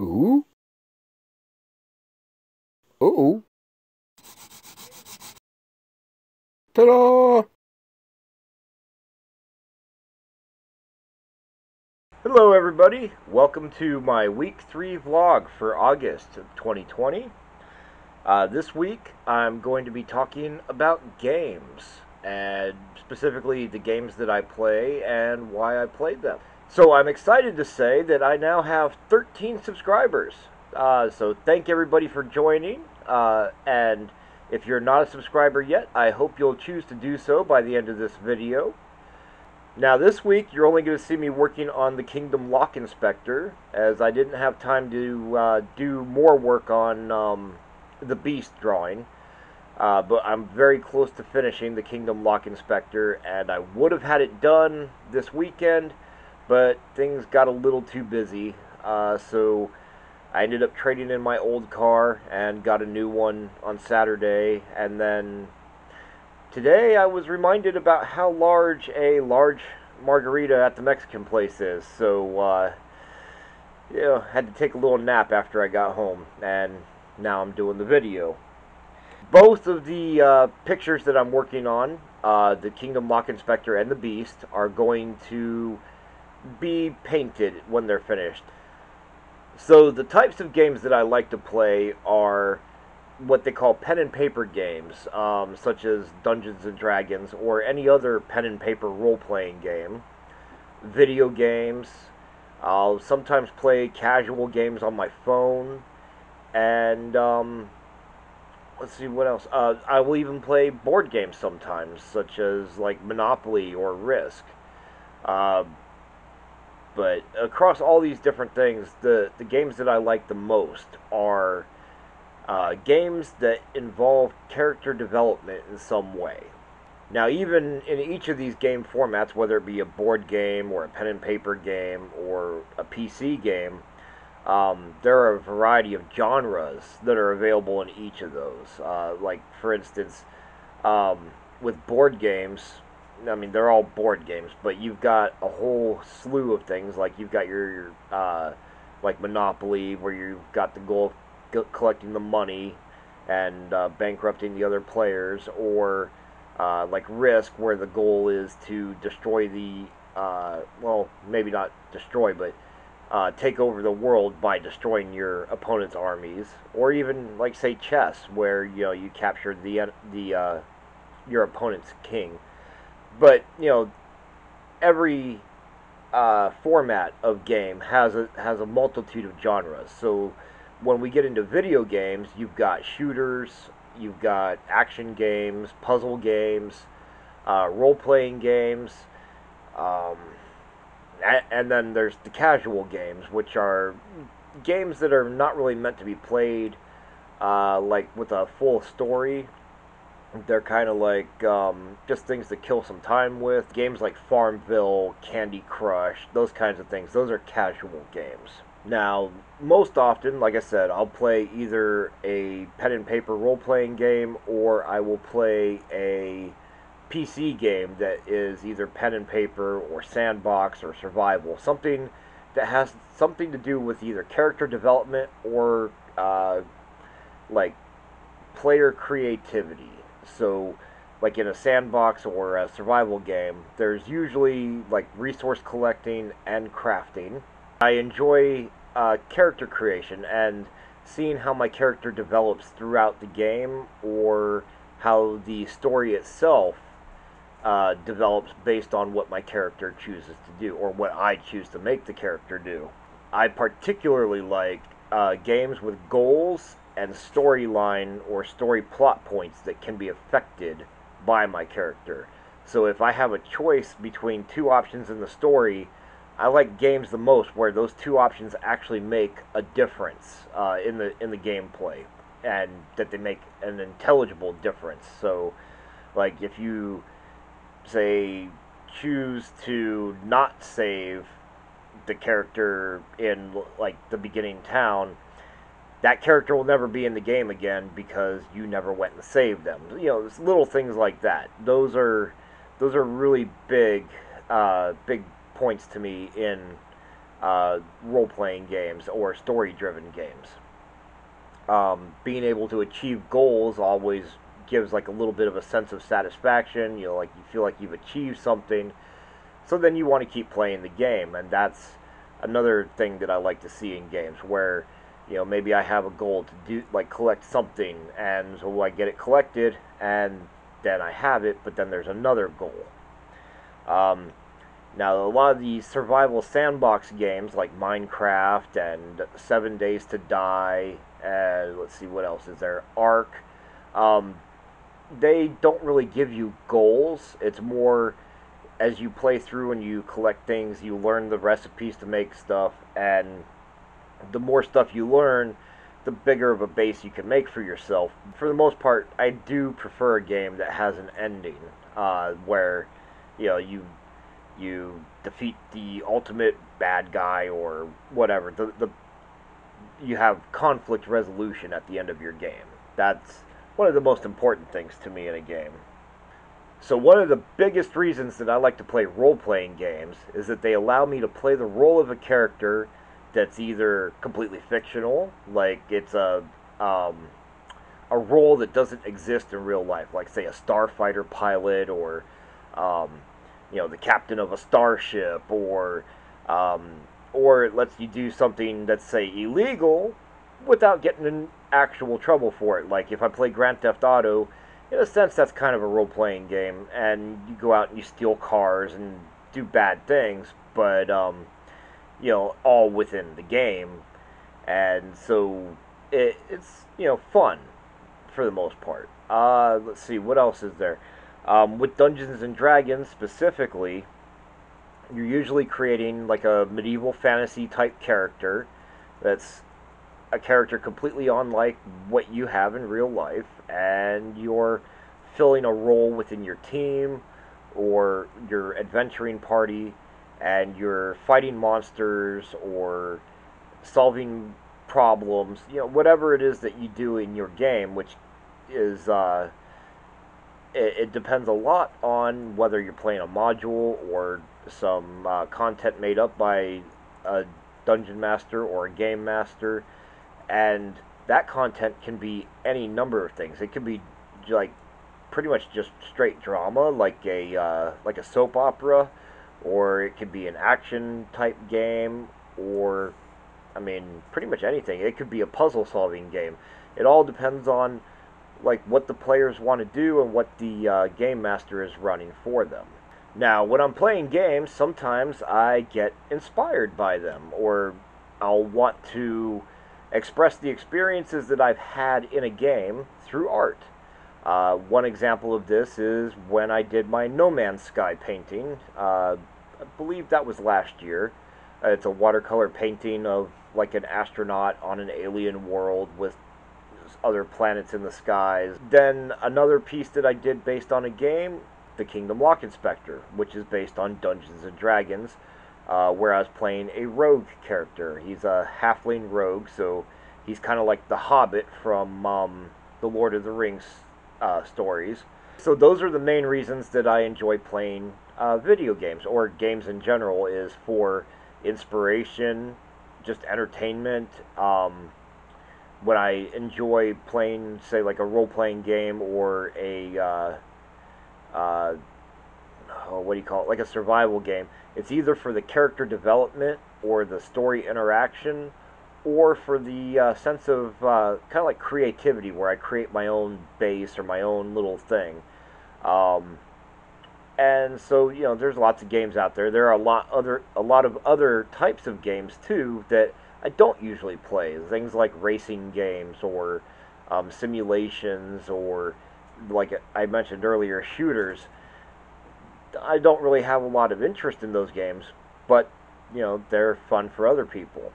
Ooh. Uh-oh. Ta-da! Hello everybody, welcome to my week 3 vlog for August of 2020. Uh, this week I'm going to be talking about games, and specifically the games that I play and why I played them. So I'm excited to say that I now have 13 subscribers. Uh, so thank everybody for joining. Uh, and if you're not a subscriber yet, I hope you'll choose to do so by the end of this video. Now this week, you're only going to see me working on the Kingdom Lock Inspector, as I didn't have time to uh, do more work on um, the Beast drawing. Uh, but I'm very close to finishing the Kingdom Lock Inspector, and I would have had it done this weekend, but things got a little too busy. Uh, so I ended up trading in my old car and got a new one on Saturday, and then today I was reminded about how large a large margarita at the Mexican place is. So, uh, you know, had to take a little nap after I got home, and now I'm doing the video. Both of the uh, pictures that I'm working on, uh, the Kingdom Lock Inspector and the Beast, are going to be painted when they're finished. So the types of games that I like to play are what they call pen and paper games, um, such as Dungeons and Dragons or any other pen and paper role-playing game. Video games. I'll sometimes play casual games on my phone, and um, let's see what else. Uh, I will even play board games sometimes, such as like Monopoly or Risk. Uh, but across all these different things, the, the games that I like the most are uh, games that involve character development in some way. Now, even in each of these game formats, whether it be a board game or a pen and paper game or a PC game, um, there are a variety of genres that are available in each of those. Uh, like, for instance, um, with board games, I mean, they're all board games, but you've got a whole slew of things. Like you've got your, your uh, like Monopoly, where you've got the goal of collecting the money and uh, bankrupting the other players, or uh, like Risk, where the goal is to destroy the, uh, well, maybe not destroy, but uh, take over the world by destroying your opponent's armies, or even like say chess, where you know you capture the the uh, your opponent's king but you know, every uh, format of game has a has a multitude of genres. So when we get into video games, you've got shooters, you've got action games, puzzle games, uh, role playing games, um, and, and then there's the casual games, which are games that are not really meant to be played uh, like with a full story they're kind of like um, just things to kill some time with. Games like Farmville, Candy Crush, those kinds of things. Those are casual games. Now, most often, like I said, I'll play either a pen and paper role playing game or I will play a PC game that is either pen and paper or sandbox or survival. Something that has something to do with either character development or uh, like player creativity so, like in a sandbox or a survival game, there's usually like resource collecting and crafting. I enjoy uh, character creation and seeing how my character develops throughout the game or how the story itself uh, develops based on what my character chooses to do or what I choose to make the character do. I particularly like uh, games with goals and storyline or story plot points that can be affected by my character. So if I have a choice between two options in the story, I like games the most where those two options actually make a difference uh, in the in the gameplay, and that they make an intelligible difference. So, like if you say choose to not save the character in like the beginning town that character will never be in the game again because you never went and saved them. You know, little things like that. Those are those are really big uh, big points to me in uh, role playing games or story driven games. Um, being able to achieve goals always gives like a little bit of a sense of satisfaction. You know, like you feel like you've achieved something. So then you want to keep playing the game, and that's another thing that I like to see in games where you know maybe I have a goal to do like collect something, and so I get it collected, and then I have it, but then there's another goal. Um, now, a lot of the survival sandbox games like Minecraft and Seven Days to Die, and let's see what else is there, Ark, um, they don't really give you goals. It's more as you play through and you collect things, you learn the recipes to make stuff, and the more stuff you learn, the bigger of a base you can make for yourself. For the most part, I do prefer a game that has an ending, uh, where you know you you defeat the ultimate bad guy or whatever. The the you have conflict resolution at the end of your game. That's one of the most important things to me in a game. So one of the biggest reasons that I like to play role-playing games is that they allow me to play the role of a character that's either completely fictional, like it's a um, a role that doesn't exist in real life, like say a starfighter pilot or um, you know the captain of a starship, or um, or it lets you do something that's say illegal without getting in actual trouble for it. Like if I play Grand Theft Auto, in a sense that's kind of a role-playing game, and you go out and you steal cars and do bad things, but um, you know, all within the game, and so it, it's you know fun for the most part. Uh, let's see what else is there. Um, with Dungeons and Dragons specifically, you're usually creating like a medieval fantasy type character that's a character completely unlike what you have in real life, and you're filling a role within your team or your adventuring party and you're fighting monsters or solving problems, you know, whatever it is that you do in your game, which is uh, it, it, depends a lot on whether you're playing a module or some uh, content made up by a dungeon master or a game master, and that content can be any number of things. It can be like pretty much just straight drama, like a uh, like a soap opera or it could be an action type game, or I mean, pretty much anything. It could be a puzzle solving game. It all depends on like what the players want to do and what the uh, game master is running for them. Now, when I'm playing games, sometimes I get inspired by them, or I'll want to express the experiences that I've had in a game through art. Uh, one example of this is when I did my No Man's Sky painting. Uh, I believe that was last year. Uh, it's a watercolor painting of like an astronaut on an alien world with other planets in the skies. Then another piece that I did based on a game, The Kingdom Lock Inspector, which is based on Dungeons and Dragons, uh, where I was playing a rogue character. He's a halfling rogue, so he's kind of like the Hobbit from um, the Lord of the Rings uh, stories. So those are the main reasons that I enjoy playing uh, video games or games in general is for inspiration, just entertainment. Um, when I enjoy playing, say, like a role playing game or a, uh, uh, oh, what do you call it, like a survival game, it's either for the character development or the story interaction or for the uh, sense of uh, kind of like creativity where I create my own base or my own little thing. Um, and so you know, there's lots of games out there. There are a lot other a lot of other types of games too that I don't usually play. Things like racing games or um, simulations or like I mentioned earlier, shooters. I don't really have a lot of interest in those games, but you know they're fun for other people.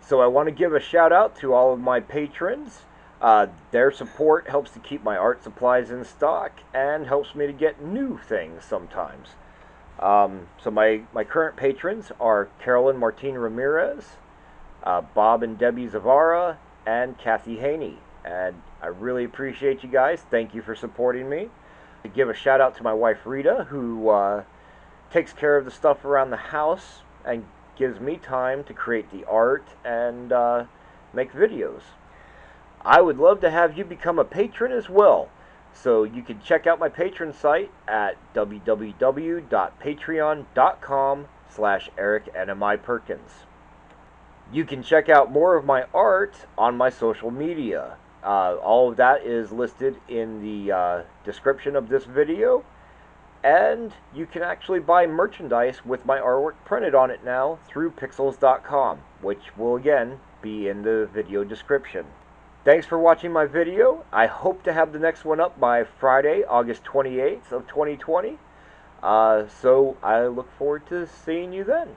So I want to give a shout out to all of my patrons. Uh, their support helps to keep my art supplies in stock and helps me to get new things sometimes. Um, so my, my current patrons are Carolyn Martine Ramirez, uh, Bob and Debbie Zavara, and Kathy Haney. And I really appreciate you guys. Thank you for supporting me. To give a shout out to my wife Rita, who uh, takes care of the stuff around the house and gives me time to create the art and uh, make videos. I would love to have you become a patron as well. So you can check out my patron site at www.patreon.com slash Eric NMI Perkins. You can check out more of my art on my social media. Uh, all of that is listed in the uh, description of this video. And you can actually buy merchandise with my artwork printed on it now through Pixels.com, which will again be in the video description. Thanks for watching my video. I hope to have the next one up by Friday, August 28th of 2020. Uh, so I look forward to seeing you then.